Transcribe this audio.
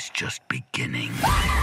is just beginning.